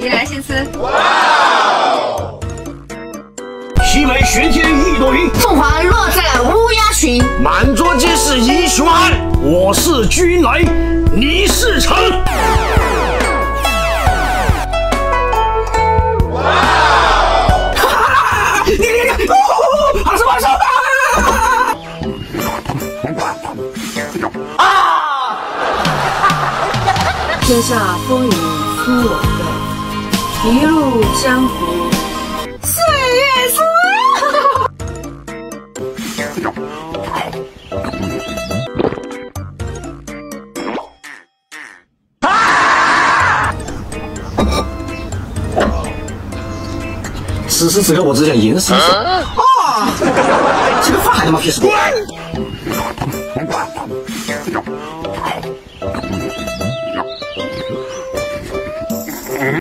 你来先吃。西北玄天一朵云，凤凰落在了乌鸦群。满桌皆是英雄汉，我是君来，你是臣。哇！哈哈！你你你！哦，好手好手！啊！天下风云出我辈，一路江湖，岁月书。此时此刻，我只想吟诗一首。哦。这个饭还他妈便宜。嗯。